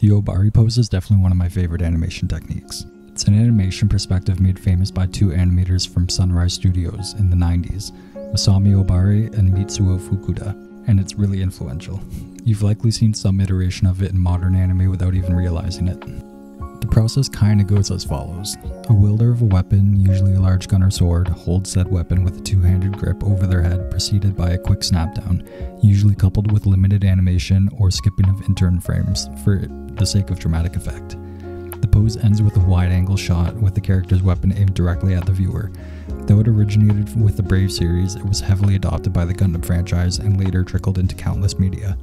The Obari pose is definitely one of my favorite animation techniques. It's an animation perspective made famous by two animators from Sunrise Studios in the 90s, Masami Obari and Mitsuo Fukuda, and it's really influential. You've likely seen some iteration of it in modern anime without even realizing it. The process kinda goes as follows. A wielder of a weapon, usually a large gun or sword, holds said weapon with a two-handed grip over their head preceded by a quick snapdown, usually coupled with limited animation or skipping of intern frames for the sake of dramatic effect. The pose ends with a wide angle shot with the character's weapon aimed directly at the viewer. Though it originated with the Brave series, it was heavily adopted by the Gundam franchise and later trickled into countless media.